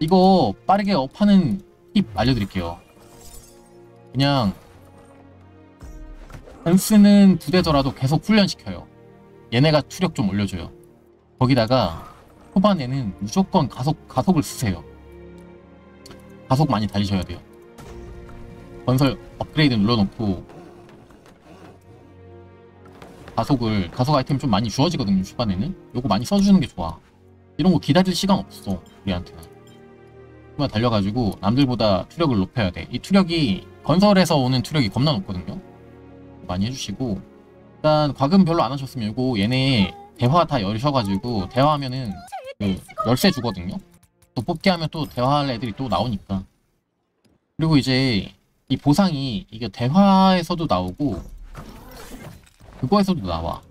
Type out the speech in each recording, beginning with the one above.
이거 빠르게 업하는 팁 알려드릴게요. 그냥 댄스는 두 대더라도 계속 훈련시켜요. 얘네가 투력 좀 올려줘요. 거기다가 초반에는 무조건 가속 가속을 쓰세요. 가속 많이 달리셔야 돼요. 건설 업그레이드 눌러놓고 가속을 가속 아이템 좀 많이 주어지거든요 초반에는 요거 많이 써주는 게 좋아 이런 거 기다릴 시간 없어 우리한테는 그만 달려가지고 남들보다 투력을 높여야 돼 이 투력이 건설에서 오는 투력이 겁나 높거든요. 많이 해주시고. 일단 과금 별로 안 하셨으면 요거 얘네 대화 다 열셔가지고 대화하면은 그 열쇠 주거든요. 또 뽑기 하면 또 대화할 애들이 또 나오니까. 그리고 이제 이 보상이 이게 대화에서도 나오고 그거에서도 나와.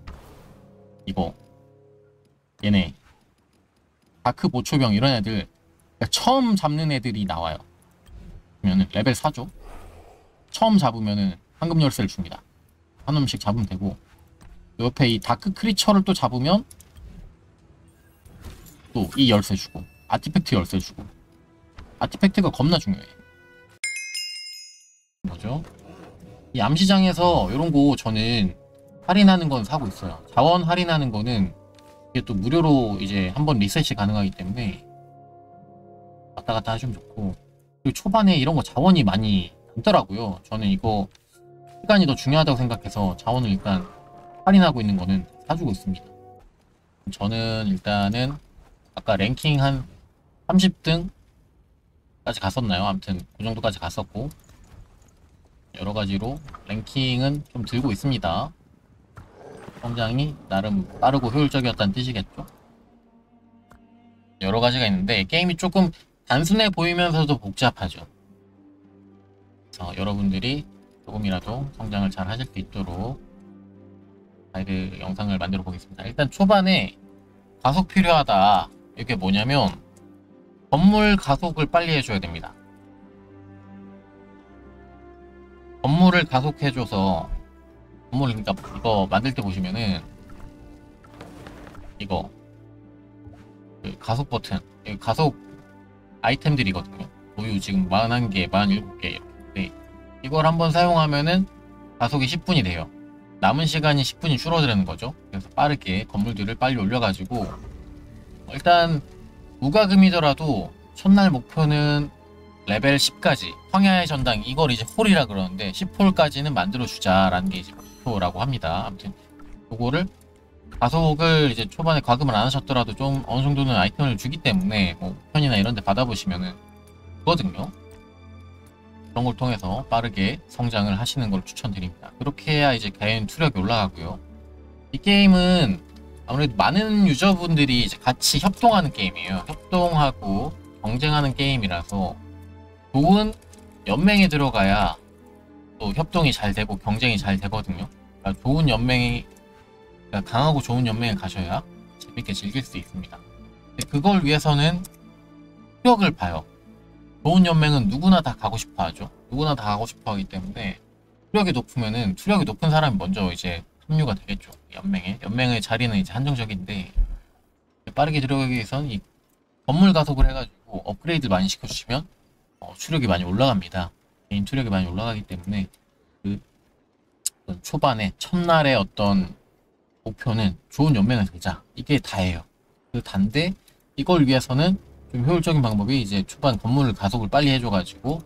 이거. 얘네. dark 보초병 이런 애들 그러니까 처음 잡는 애들이 나와요. 그러면은 레벨 4죠. 처음 잡으면은 황금 열쇠를 줍니다. 한 놈씩 잡으면 되고 옆에 이 dark creature를 또 잡으면 또 이 열쇠 주고 artifact 열쇠 주고. artifact가 겁나 중요해. 뭐죠? 이 암시장에서 이런 거 저는 할인하는 건 사고 있어요. 자원 할인하는 거는 이게 또 무료로 이제 한번 리셋이 가능하기 때문에 왔다 갔다 하시면 좋고 그리고 초반에 이런 거 자원이 많이 남더라고요. 저는 이거 시간이 더 중요하다고 생각해서 자원을 일단 할인하고 있는 거는 사주고 있습니다. 저는 일단은 아까 랭킹 한 30등까지 갔었나요? 아무튼 그 정도까지 갔었고 여러 가지로 랭킹은 좀 들고 있습니다. 성장이 나름 빠르고 효율적이었다는 뜻이겠죠? 여러 가지가 있는데 게임이 조금 단순해 보이면서도 복잡하죠. 그래서 여러분들이 조금이라도 성장을 잘 하실 수 있도록 가이드 영상을 만들어 보겠습니다. 일단 초반에 가속 필요하다. 이게 뭐냐면 건물 가속을 빨리 해줘야 됩니다. 건물을 가속해줘서 건물 그러니까 이거 만들 때 보시면은 이거 그 가속 버튼 이 가속 아이템들이거든요. 보유 지금 41개 47개 이렇게. 이걸 한번 사용하면은 가속이 10분이 돼요. 남은 시간이 10분이 줄어드는 거죠. 그래서 빠르게 건물들을 빨리 올려가지고 일단 무과금이더라도 첫날 목표는 레벨 10까지. 황야의 전당 이걸 이제 홀이라 그러는데 10홀까지는 만들어 주자라는 게 이제 목표라고 합니다. 아무튼 요거를 가속을 이제 초반에 과금을 안 하셨더라도 좀 어느 정도는 아이템을 주기 때문에 뭐 편이나 이런 데 받아보시면은 되거든요. 그런 걸 통해서 빠르게 성장을 하시는 걸 추천드립니다. 그렇게 해야 이제 개인 투력이 올라가고요. 이 게임은 아무래도 많은 유저분들이 이제 같이 협동하는 게임이에요. 협동하고 경쟁하는 게임이라서 좋은 연맹에 들어가야 또 협동이 잘 되고 경쟁이 잘 되거든요. 그러니까 좋은 연맹이 그러니까 강하고 좋은 연맹에 가셔야 재밌게 즐길 수 있습니다. 그걸 위해서는 투력을 봐요. 좋은 연맹은 누구나 다 가고 싶어 하죠. 누구나 다 가고 싶어 하기 때문에 투력이 높으면은 투력이 높은 사람이 먼저 이제 합류가 되겠죠. 연맹에. 연맹의 자리는 이제 한정적인데 빠르게 들어가기 위해서는 이 건물 가속을 해가지고 업그레이드 많이 시켜주시면 어, 추력이 많이 올라갑니다. 개인 투력이 많이 올라가기 때문에 그 초반에 첫날의 어떤 목표는 좋은 연맹을 되자 이게 다예요. 근데 이걸 위해서는 좀 효율적인 방법이 이제 초반 건물을 가속을 빨리 해줘가지고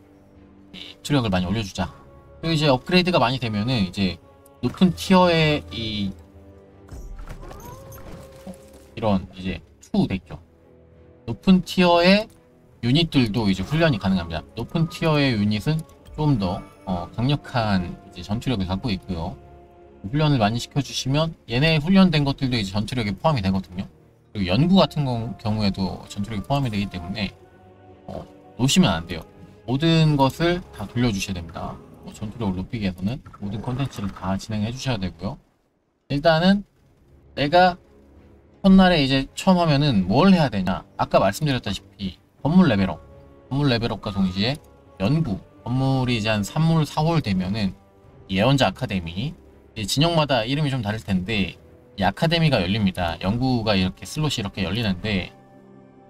투력을 많이 올려주자. 그리고 이제 업그레이드가 많이 되면은 이제 높은 tier의 이 이런 이제 투 됐죠. 높은 tier의 유닛들도 이제 훈련이 가능합니다. 높은 tier의 유닛은 좀더 어, 강력한 이제 전투력을 갖고 있고요. 훈련을 많이 시켜주시면 얘네 훈련된 것들도 이제 전투력에 포함이 되거든요. 그리고 연구 같은 경우에도 전투력이 포함이 되기 때문에 어, 놓으시면 안 돼요. 모든 것을 다 돌려주셔야 됩니다. 뭐 전투력을 높이기 위해서는 모든 컨텐츠를 다 진행해 주셔야 되고요. 일단은 내가 첫날에 이제 처음 하면은 뭘 해야 되냐 아까 말씀드렸다시피 건물 레벨업 건물 레벨업과 동시에 연구 건물이 이제 한 3홀 4홀 되면은 예언자 아카데미 진영마다 이름이 좀 다를 텐데 이 아카데미가 열립니다 연구가 이렇게 slot이 이렇게 열리는데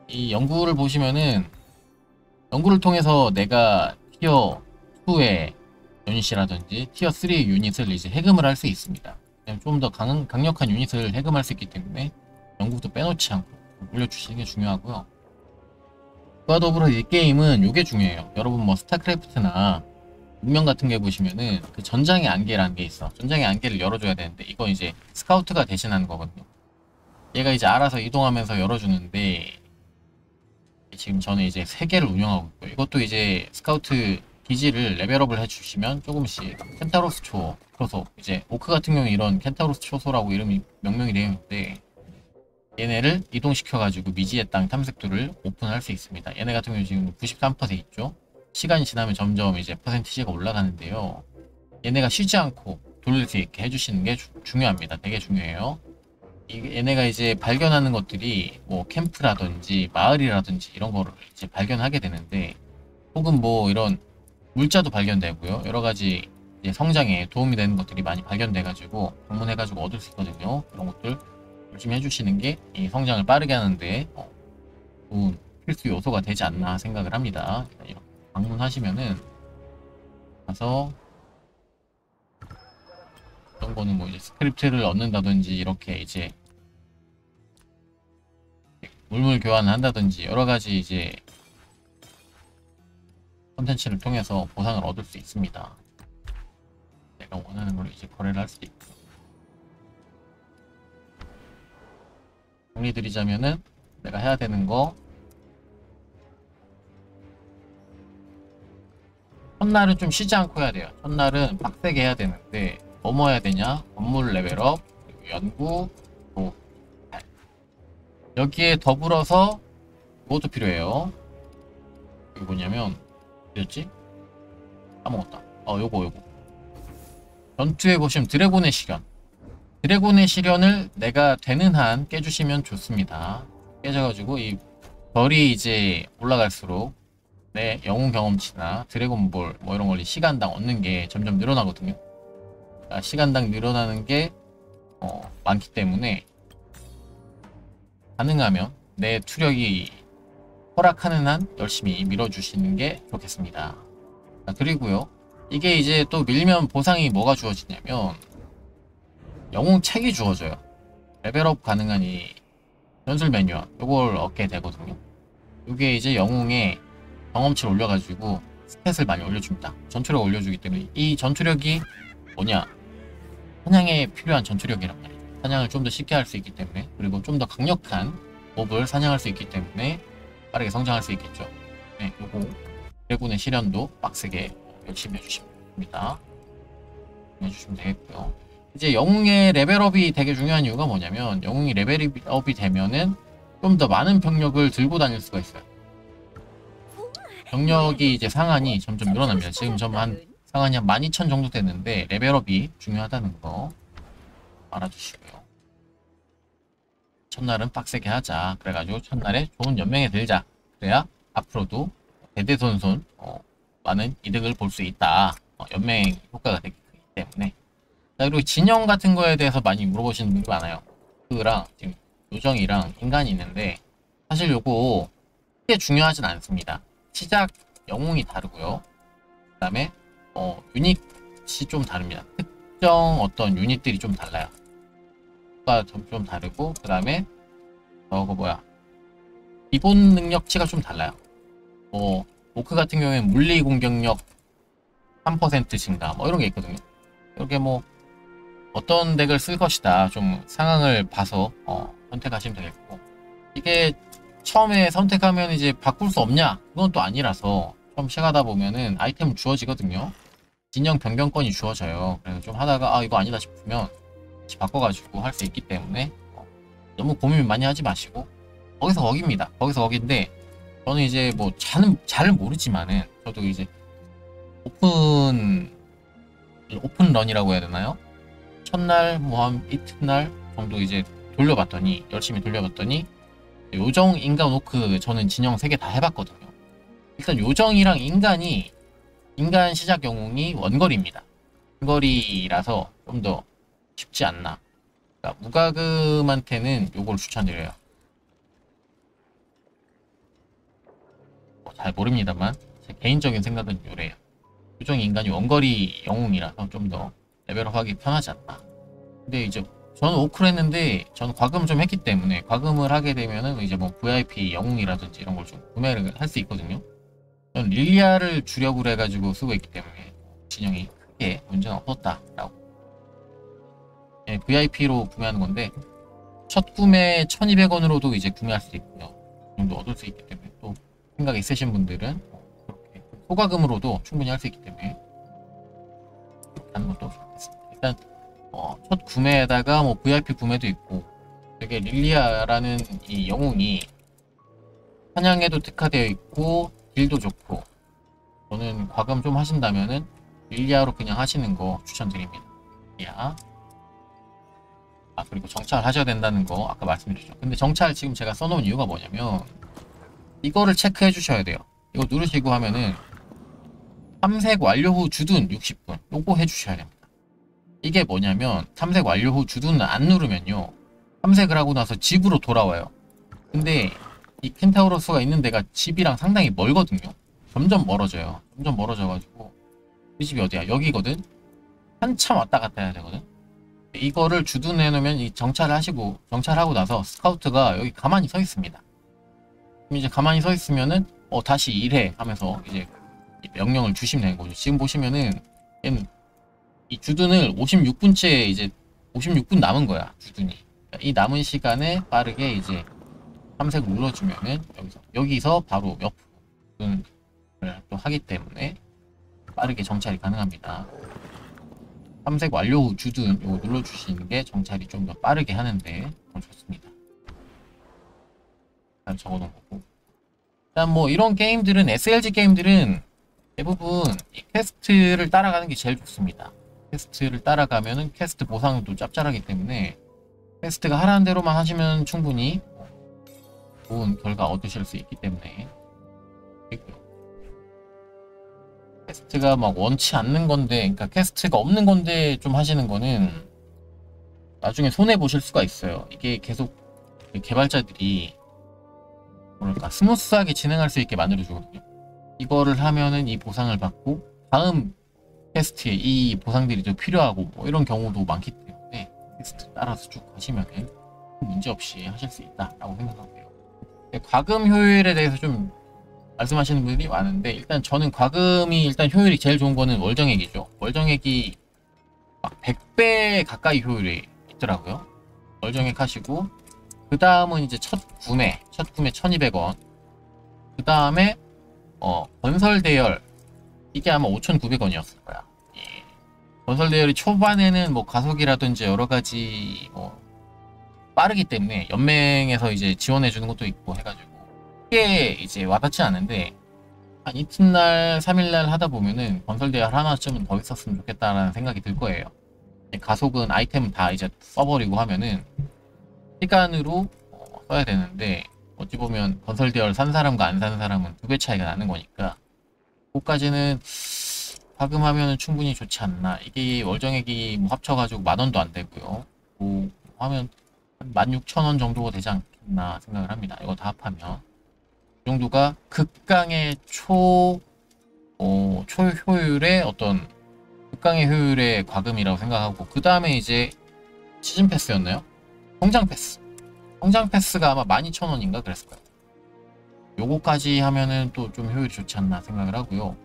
이 연구를 보시면은 연구를 통해서 내가 tier 2의 유닛이라든지 tier 3의 유닛을 이제 해금을 할 수 있습니다. 좀 더 강력한 유닛을 해금할 수 있기 때문에 연구도 빼놓지 않고 올려주시는 게 중요하고요. 그와 더불어 이 게임은 이게 중요해요. 여러분 뭐 스타크래프트나 문명 같은 게 보시면은 그 전장의 안개라는 게 있어. 전장의 안개를 열어줘야 되는데 이건 이제 스카우트가 대신하는 거거든요. 얘가 이제 알아서 이동하면서 열어주는데 지금 저는 이제 세 개를 운영하고 있고 이것도 이제 스카우트 기지를 level up을 해주시면 조금씩 켄타로스 초 초소 이제 오크 같은 경우 이런 켄타로스 초소라고 이름이 명명이 되어 있는데 얘네를 이동시켜가지고 미지의 땅 탐색도를 오픈할 수 있습니다. 얘네 같은 경우 지금 93% 있죠. 시간이 지나면 점점 이제 퍼센티지가 올라가는데요. 얘네가 쉬지 않고 돌릴 수 있게 해주시는 게 주, 중요합니다. 되게 중요해요. 이 얘네가 이제 발견하는 것들이 뭐 캠프라든지 마을이라든지 이런 거를 이제 발견하게 되는데 혹은 뭐 이런 물자도 발견되고요. 여러 가지 성장에 도움이 되는 것들이 많이 발견돼가지고 방문해가지고 얻을 수 있거든요. 이런 것들 열심히 해주시는 게 이 성장을 빠르게 하는데 어, 좋은 필수 요소가 되지 않나 생각을 합니다. 이렇게 방문하시면은 가서 어떤 거는 뭐 이제 스크립트를 얻는다든지 이렇게 이제 물물 교환을 한다든지 여러 가지 이제 컨텐츠를 통해서 보상을 얻을 수 있습니다. 내가 원하는 걸 이제 거래를 할 수 있고 정리드리자면은 내가 해야 되는 거 첫날은 좀 쉬지 않고 해야 돼요. 첫날은 빡세게 해야 되는데 뭐뭐 해야 되냐? 건물 레벨업, 연구, 뭐 여기에 더불어서 뭐도 필요해요. 이게 뭐냐면 뭐였지? 까먹었다. 어 요거 요거 전투에 보시면 드래곤의 시련 드래곤의 시련을 내가 되는 한 깨주시면 좋습니다. 깨져가지고 이 별이 이제 올라갈수록 내 영웅 경험치나 드래곤볼 뭐 이런 걸 시간당 얻는 게 점점 늘어나거든요. 그러니까 시간당 늘어나는 게 어, 많기 때문에 가능하면 내 투력이 허락하는 한 열심히 밀어주시는 게 좋겠습니다. 그리고요. 이게 이제 또 밀면 보상이 뭐가 주어지냐면 영웅 책이 주어져요. 레벨업 가능한 이 전술 매뉴얼 이걸 얻게 되거든요. 이게 이제 영웅의 경험치를 올려가지고 스탯을 많이 올려줍니다. 전투력 올려주기 때문에 이 전투력이 뭐냐 사냥에 필요한 전투력이란 말이에요. 사냥을 좀 더 쉽게 할 수 있기 때문에 그리고 좀 더 강력한 몹을 사냥할 수 있기 때문에 빠르게 성장할 수 있겠죠. 네, 요거 드래곤의 실현도 빡세게 열심히 해주시면 됩니다. 해주시면 되겠고요. 이제 영웅의 레벨업이 되게 중요한 이유가 뭐냐면 영웅이 레벨업이 되면은 좀 더 많은 병력을 들고 다닐 수가 있어요. 병력이 이제 상한이 점점 늘어납니다. 지금 좀한 상한이 한 12,000 정도 되는데 레벨업이 중요하다는 거 알아주시고요. 첫날은 빡세게 하자. 그래가지고 첫날에 좋은 연맹에 들자. 그래야 앞으로도 대대손손 어, 많은 이득을 볼 수 있다. 어, 연맹 효과가 되기 때문에. 자, 그리고 진영 같은 거에 대해서 많이 물어보시는 분이 많아요. 그랑 지금 요정이랑 인간이 있는데 사실 요거 크게 중요하진 않습니다. 시작 영웅이 다르고요. 그 다음에 어, 유닛이 좀 다릅니다. 특정 어떤 유닛들이 좀 달라요. 좀, 좀 다르고 그 다음에 저거 뭐야 기본 능력치가 좀 달라요. 뭐 모크 같은 경우에는 물리 공격력 3% 증가 뭐 이런 게 있거든요. 이렇게 뭐 어떤 덱을 쓸 것이다 좀 상황을 봐서 어, 선택하시면 되겠고 이게 처음에 선택하면 이제 바꿀 수 없냐 그건 또 아니라서 처음 시작하다 보면은 아이템 주어지거든요. 진영 변경권이 주어져요. 그래서 좀 하다가 아 이거 아니다 싶으면 다시 바꿔가지고 할 수 있기 때문에 어, 너무 고민 많이 하지 마시고 거기서 거기입니다. 거기서 거기인데 저는 이제 뭐 잘은 잘 모르지만은 저도 이제 open open run이라고 해야 되나요? 첫날 뭐 한 이튿날 정도 이제 돌려봤더니 열심히 돌려봤더니 요정 인간 오크 저는 진영 3개 다 해봤거든요. 일단 요정이랑 인간이 인간 시작 영웅이 원거리입니다. 원거리라서 좀 더 쉽지 않나. 그러니까 무가금한테는 요걸 추천드려요. 잘 모릅니다만 제 개인적인 생각은 요래요. 요정 인간이 원거리 영웅이라서 좀 더 레벨업하기 편하지 않나. 근데 이제 저는 오크를 했는데 저는 과금 좀 했기 때문에 과금을 하게 되면은 이제 뭐 VIP 영웅이라든지 이런 걸 좀 구매를 할 수 있거든요. 저는 릴리아를 주력으로 해가지고 쓰고 있기 때문에 진영이 크게 문제는 없었다라고. 예, VIP로 구매하는 건데 첫 구매 1200원으로도 이제 구매할 수 있고요. 그 정도 얻을 수 있기 때문에 또 생각 있으신 분들은 그렇게 소과금으로도 충분히 할 수 있기 때문에 하는 것도 좋겠습니다. 일단 어, 첫 구매에다가 뭐 VIP 구매도 있고 되게 릴리아라는 이 영웅이 사냥에도 특화되어 있고 deal도 좋고 저는 과금 좀 하신다면은 릴리아로 그냥 하시는 거 추천드립니다. 릴리아 아 그리고 정찰 하셔야 된다는 거 아까 말씀드렸죠. 근데 정찰 지금 제가 써놓은 이유가 뭐냐면 이거를 체크해 주셔야 돼요. 이거 누르시고 하면은 탐색 완료 후 주둔 60분 요거 해주셔야 됩니다. 이게 뭐냐면 탐색 완료 후 주둔을 안 누르면요 탐색을 하고 나서 집으로 돌아와요. 근데 이 켄타우로스가 있는 데가 집이랑 상당히 멀거든요. 점점 멀어져요. 점점 멀어져가지고 이 집이 어디야? 여기거든. 한참 왔다 갔다 해야 되거든. 이거를 주둔해 놓으면 이 정찰을 하시고 정찰하고 나서 스카우트가 여기 가만히 서 있습니다. 그럼 이제 가만히 서 있으면은 어 다시 일해 하면서 이제 명령을 주시면 되는 거죠. 지금 보시면은 얘는 이 주둔을 56분째 이제 56분 남은 거야 주둔이. 그러니까 이 남은 시간에 빠르게 이제 탐색 눌러주면은 여기서 여기서 바로 옆 주둔을 또 하기 때문에 빠르게 정찰이 가능합니다. 탐색 완료 후 주둔 이거 눌러주시는 게 정찰이 좀 더 빠르게 하는데 더 좋습니다. 일단 적어놓은 거고. 일단 뭐 이런 게임들은 SLG 게임들은 대부분 이 quest를 따라가는 게 제일 좋습니다. quest를 따라가면은 퀘스트 보상도 짭짤하기 때문에 quest가 하라는 대로만 하시면 충분히 좋은 결과 얻으실 수 있기 때문에. quest가 막 원치 않는 건데, 그러니까 quest가 없는 건데 좀 하시는 거는 나중에 손해 보실 수가 있어요. 이게 계속 그 개발자들이 뭐랄까 smooth하게 진행할 수 있게 만들어 주거든요. 이거를 하면은 이 보상을 받고 다음 quest에 이 보상들이 좀 필요하고 뭐 이런 경우도 많기 때문에 퀘스트 따라서 쭉 하시면은 문제 없이 하실 수 있다라고 생각하고요. 과금 효율에 대해서 좀 말씀하시는 분들이 많은데 일단 저는 과금이 일단 효율이 제일 좋은 거는 월정액이죠. 월정액이 막 100배 가까이 효율이 있더라고요. 월정액 하시고 그 다음은 이제 첫 구매, 첫 구매 1200원. 그 다음에 어, 건설 대열 이게 아마 5,900원이었을 거야. 예. 건설 대열이 초반에는 뭐 가속이라든지 여러 가지 뭐 빠르기 때문에 연맹에서 이제 지원해 주는 것도 있고 해가지고 크게 이제 와닿지 않은데 한 이튿날, 3일날 하다 보면은 건설 대열 하나쯤은 더 있었으면 좋겠다라는 생각이 들 거예요. 가속은 아이템 다 이제 써버리고 하면은 시간으로 어, 써야 되는데 어찌 보면 건설 대열 산 사람과 안 산 사람은 두 배 차이가 나는 거니까 그까지는 파금하면 충분히 좋지 않나. 이게 월정액이 뭐 합쳐가지고 만 원도 안 되고요. 뭐 하면 한 16,000원 정도가 되지 않겠나 생각을 합니다. 이거 다 합하면. 이 정도가 극강의 초 어, 초효율의 어떤 극강의 효율의 과금이라고 생각하고 그 다음에 이제 시즌 패스였나요? 성장 패스. 성장 패스가 아마 12,000원인가 그랬을 거예요 요거까지 하면은 또 좀 효율이 좋지 않나 생각을 하고요.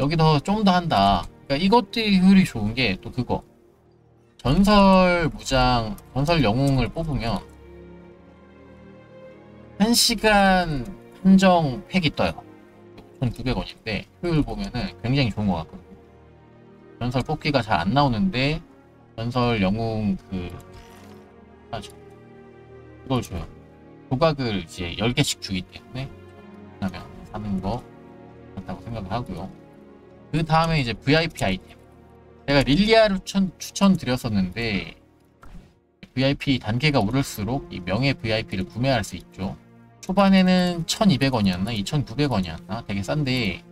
여기 더좀더 한다. 그러니까 이것들이 효율이 좋은 게 또 그거. 전설 무장 전설 영웅을 뽑으면 1시간 한정 팩이 떠요. 5,900원인데 효율 보면은 굉장히 좋은 것 같거든요. 전설 뽑기가 잘 안 나오는데 전설 영웅 그 하죠 그걸 줘요 조각을 이제 10개씩 주기 때문에 그러면 사는 거 같다고 생각을 하고요. 그 다음에 이제 VIP 아이템. 제가 릴리아를 추천, 추천드렸었는데 VIP 단계가 오를수록 이 명예 VIP를 구매할 수 있죠. 초반에는 1200원이었나 2900원이었나? 되게 싼데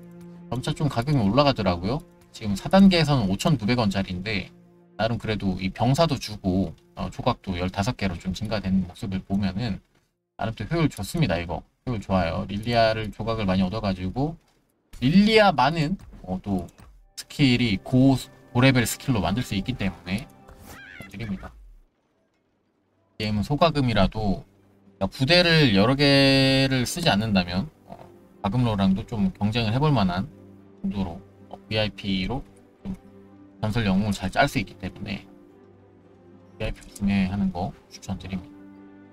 점차 좀 가격이 올라가더라고요. 지금 4단계에서는 5900원짜리인데 나름 그래도 이 병사도 주고 어, 조각도 15개로 좀 증가되는 모습을 보면은 또 효율 좋습니다 이거. 효율 좋아요. 릴리아를 조각을 많이 얻어가지고 릴리아 많은 어, 또 스킬이 고, 고레벨 스킬로 만들 수 있기 때문에 드립니다. 게임은 소가금이라도 그러니까 부대를 여러 개를 쓰지 않는다면 어, 가금로랑도 좀 경쟁을 해볼 만한 정도로 어, VIP로 좀 전설 영웅을 잘 짤 수 있기 때문에 VIP 구매하는 거 추천드립니다.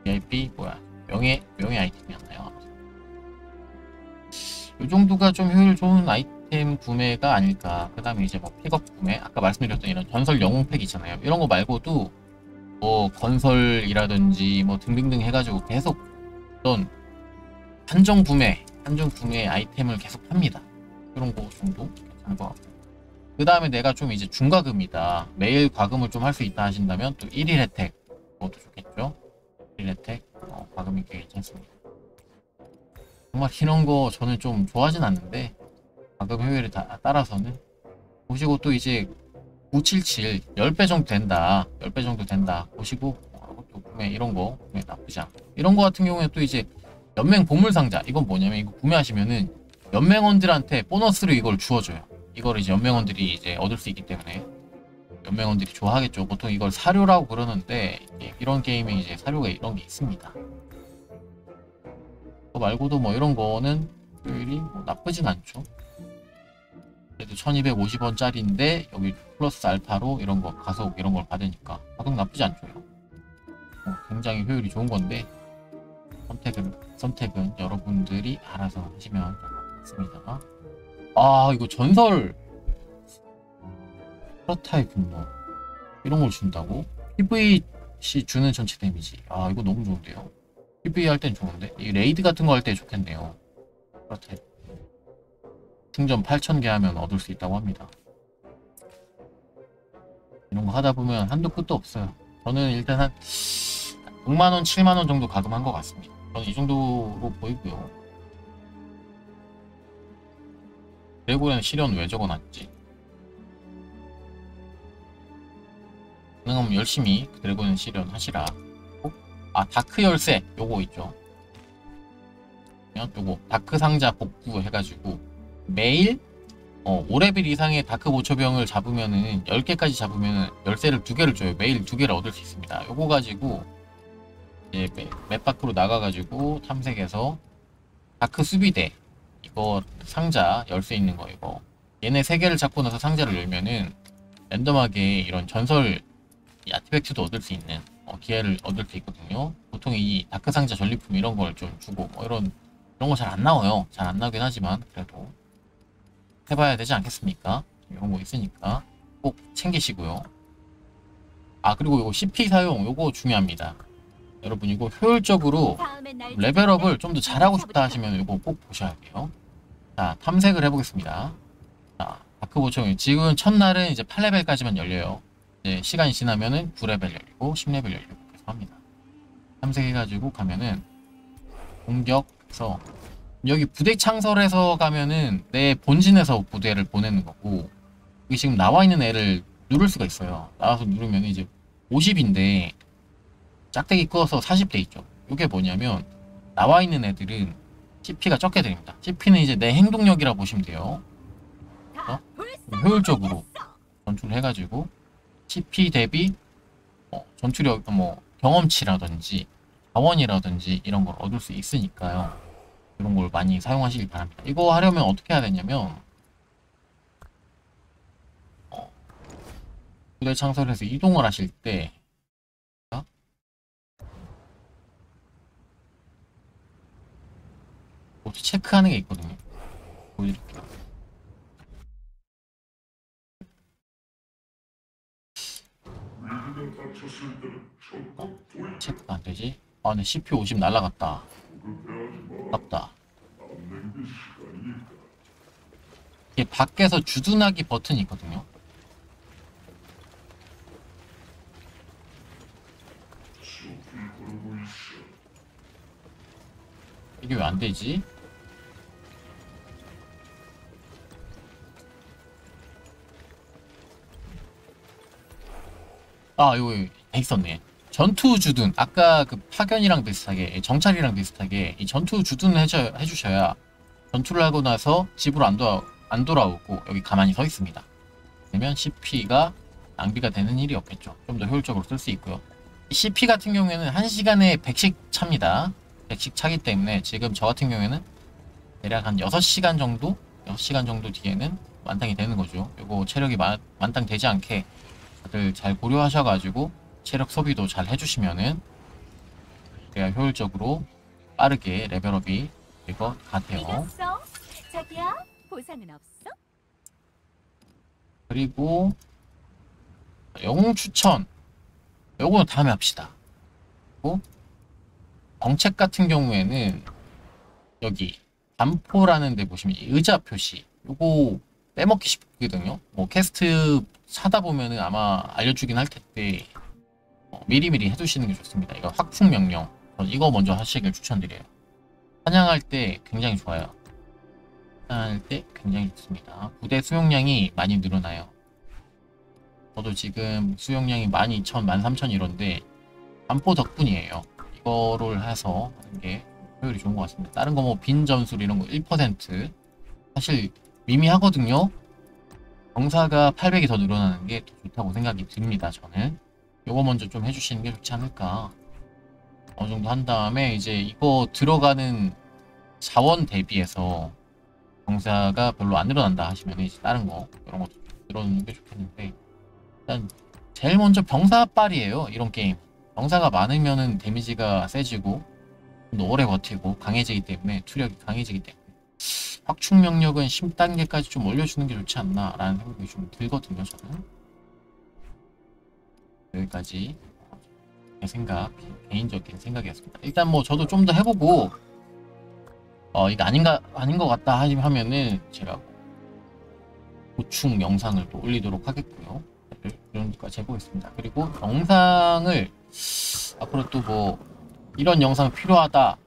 VIP 뭐야 명예 명예 아이템이었나요? 이 정도가 좀 효율 좋은 아이템 구매가 아닐까. 그 다음에 이제 뭐 픽업 구매 아까 말씀드렸던 이런 전설 영웅 팩 있잖아요. 이런 거 말고도 뭐 건설이라든지 뭐 등등등 해가지고 계속 어떤 한정 구매 한정 구매 아이템을 계속 팝니다. 이런 거 정도 괜찮은 것 같고. 그 다음에 내가 좀 이제 중과금이다. 매일 과금을 좀 할 수 있다 하신다면 또 1일 혜택. 그것도 좋겠죠? 1일 혜택. 어, 과금이 꽤 괜찮습니다. 정말 이런 거 저는 좀 좋아하진 않는데, 과금 효율에 다, 따라서는. 보시고 또 이제 977, 10배 정도 된다. 10배 정도 된다. 보시고, 어, 또 구매, 이런 거, 구매 나쁘지 않고. 이런 거 같은 경우에 또 이제 연맹 보물상자. 이건 뭐냐면, 이거 구매하시면은 연맹원들한테 보너스로 이걸 주어줘요. 이걸 이제 연맹원들이 이제 얻을 수 있기 때문에 연맹원들이 좋아하겠죠. 보통 이걸 사료라고 그러는데 이런 게임에 이제 사료가 이런 게 있습니다. 그 말고도 뭐 이런 거는 효율이 뭐 나쁘진 않죠. 그래도 1250원짜리인데 여기 플러스 알파로 이런 거 가속 이런 걸 받으니까 가격 나쁘지 않죠. 어, 굉장히 효율이 좋은 건데 선택은 선택은 여러분들이 알아서 하시면 같습니다. 아 이거 전설 프로타입 분노 이런 걸 준다고? PVC 주는 전체 데미지. 아 이거 너무 좋은데요? PV 할땐 좋은데? 이 레이드 같은 거 할 때 좋겠네요. 프로타입. 충전 8000개 하면 얻을 수 있다고 합니다. 이런 거 하다 보면 한도 끝도 없어요. 저는 일단 한 6만원 7만원 정도 가금한 것 같습니다. 저는 이 정도로 보이고요. 드래곤 시련 왜 적어놨지? 가능하면 열심히 드래곤 시련 하시라. 아 dark 열쇠 요거 있죠. 요거 dark 상자 복구 해가지고 매일 어, 5레벨 이상의 dark 보초병을 잡으면은 10개까지 잡으면은 열쇠를 두 개를 줘요. 매일 두 개를 얻을 수 있습니다. 요거 가지고 이제 맵 밖으로 나가가지고 탐색해서 dark 수비대 이거 상자 열쇠 있는 거 이거 얘네 세 개를 잡고 나서 상자를 열면은 random하게 이런 전설 artifact도 얻을 수 있는 어, 기회를 얻을 수 있거든요. 보통 이 dark 상자 전리품 이런 걸 좀 주고 뭐 이런 이런 거 잘 안 나와요. 잘 안 나오긴 하지만 그래도 해봐야 되지 않겠습니까? 이런 거 있으니까 꼭 챙기시고요. 아 그리고 이거 CP 사용 이거 중요합니다. 여러분 이거 효율적으로 level up을 좀 더 잘하고 싶다 하시면 이거 꼭 보셔야 돼요. 자, 탐색을 해보겠습니다. 자, 다크 보청 지금 첫날은 이제 8레벨까지만 열려요. 이제 시간이 지나면은 9레벨 열리고 10레벨 열리고 계속 합니다. 탐색해가지고 가면은 공격에서 여기 부대 창설에서 가면은 내 본진에서 부대를 보내는 거고 여기 지금 나와 있는 애를 누를 수가 있어요. 나와서 누르면 이제 50인데 짝대기 꺼서 40대 있죠. 이게 뭐냐면 나와 있는 애들은 CP가 적게 됩니다. CP는 이제 내 행동력이라 보시면 돼요. 어? 효율적으로 전투를 해가지고 CP 대비 어, 전투력 뭐 경험치라든지 자원이라든지 이런 걸 얻을 수 있으니까요. 이런 걸 많이 사용하시길 바랍니다. 이거 하려면 어떻게 해야 되냐면 어, 부대 창설해서 이동을 하실 때 모두 체크하는 게 있거든요. 보여드릴게요. 체크가 안 되지? 아, 근데 CPU 50 날라갔다. 아깝다. 이게 밖에서 주둔하기 버튼이 있거든요. 이게 왜 안 되지? 아, 이거 돼 있었네. 전투 주둔 아까 그 파견이랑 비슷하게 정찰이랑 비슷하게 이 전투 주둔을 해줘, 해주셔야 전투를 하고 나서 집으로 안, 돌아, 안 돌아오고 여기 가만히 서 있습니다. 그러면 CP가 낭비가 되는 일이 없겠죠. 좀 더 효율적으로 쓸 수 있고요. 이 CP 같은 경우에는 1시간에 100씩 찹니다. 100씩 차기 때문에 지금 저 같은 경우에는 대략 한 6시간 정도? 6시간 정도 뒤에는 만땅이 되는 거죠. 요거 체력이 만, 만땅 되지 않게 다들 잘 고려하셔가지고 체력 소비도 잘 해주시면은 그래야 효율적으로 빠르게 레벨업이 될 것 같아요. 그리고 영웅 추천 요거는 다음에 합시다. 그리고 정책 같은 경우에는 여기 반포라는 데 보시면 이 의자 표시 요거 빼먹기 쉽거든요. 뭐 캐스트 사다 보면은 아마 알려주긴 할 텐데 어, 미리미리 해두시는 게 좋습니다. 이거 확풍 명령 전 이거 먼저 하시길 추천드려요. 사냥할 때 굉장히 좋아요. 사냥할 때 굉장히 좋습니다. 부대 수용량이 많이 늘어나요. 저도 지금 수용량이 12,000, 13,000 이런데 반포 덕분이에요. 이거를 해서 하는 게 효율이 좋은 것 같습니다. 다른 거 뭐빈 전술 이런 거 1% 사실 미미하거든요. 병사가 800이 더 늘어나는 게더 좋다고 생각이 듭니다. 저는 요거 먼저 좀 해주시는 게 좋지 않을까. 어느 정도 한 다음에 이제 이거 들어가는 자원 대비해서 병사가 별로 안 늘어난다 하시면 이제 다른 거 이런 것도 들어오는 게 좋겠는데 일단 제일 먼저 병사빨이에요 이런 게임 병사가 많으면은 데미지가 세지고 좀더 오래 버티고 강해지기 때문에 투력이 강해지기 때문에 확충 명력은 10단계까지 좀 올려주는 게 좋지 않나 라는 생각이 좀 들거든요 저는. 여기까지 제 생각 개인적인 생각이었습니다. 일단 뭐 저도 좀 더 해보고 어 이거 아닌가 아닌 것 같다 하면은 제가 보충 영상을 또 올리도록 하겠고요. 이런 것까지 해보겠습니다. 그리고 영상을 앞으로 또 뭐 이런 영상 필요하다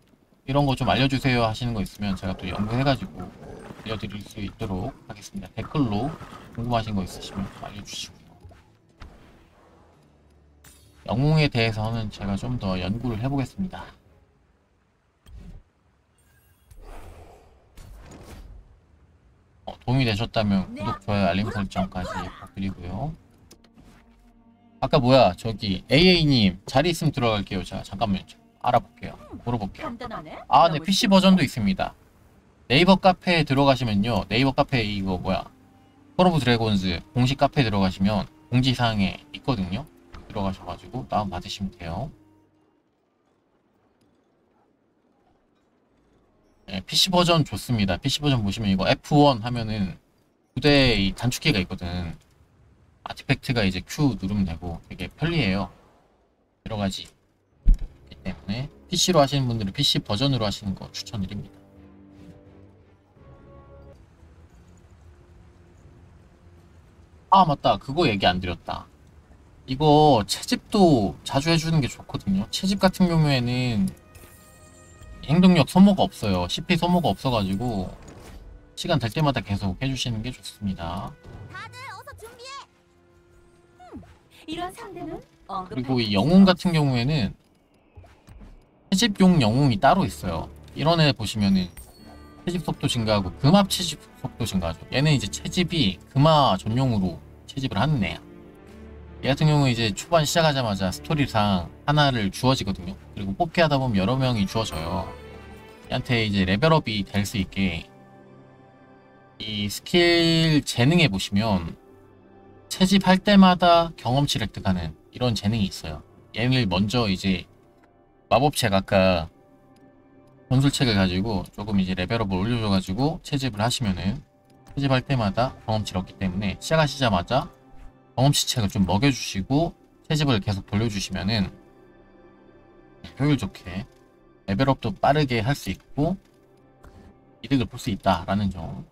이런 거 좀 알려주세요 하시는 거 있으면 제가 또 연구해가지고 알려드릴 수 있도록 하겠습니다 댓글로 궁금하신 거 있으시면 좀 알려주시고요 영웅에 대해서는 제가 좀 더 연구를 해보겠습니다 어, 도움이 되셨다면 구독, 좋아요, 알림 설정까지 부탁드리고요. 아까 뭐야 저기 AA님 자리 있으면 들어갈게요. 자 잠깐만요. 좀 알아볼게요. 물어볼게요. 아, 네 PC 버전도 있습니다. 네이버 카페에 들어가시면요. 네이버 카페 이거 뭐야 콜 오브 드래곤즈 공식 카페에 들어가시면 공지사항에 있거든요. 들어가셔가지고 다운 받으시면 돼요. 네, PC 버전 좋습니다. PC 버전 보시면 이거 F1 하면은 부대에 이 단축키가 있거든. 아티팩트가 이제 Q 누르면 되고 되게 편리해요. 여러 가지 때문에 PC로 하시는 분들은 PC 버전으로 하시는 거 추천드립니다. 아 맞다 그거 얘기 안 드렸다. 이거 채집도 자주 해주는 게 좋거든요. 채집 같은 경우에는 행동력 소모가 없어요. CP 소모가 없어가지고 시간 될 때마다 계속 해주시는 게 좋습니다. 그리고 이 영웅. 같은 경우에는 채집용 영웅이 따로 있어요. 이런 애 보시면은 채집 속도 증가하고 금압 채집 속도 증가하죠. 얘는 이제 채집이 금화 전용으로 채집을 하는 애야. 얘 같은 경우 이제 초반 시작하자마자 스토리상 하나를 주어지거든요. 그리고 뽑기 하다 보면 여러 명이 주어져요. 얘한테 이제 레벨업이 될 수 있게 이 스킬 재능에 보시면 채집할 때마다 경험치 획득하는 이런 재능이 있어요. 얘를 먼저 이제 마법책 아까 전술책을 가지고 조금 이제 레벨업을 올려줘가지고 채집을 하시면은 채집할 때마다 경험치를 얻기 때문에 시작하시자마자 경험치 책을 좀 먹여주시고 채집을 계속 돌려주시면은 효율 좋게 레벨업도 빠르게 할 수 있고 이득을 볼 수 있다라는 점